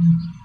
Mm-hmm.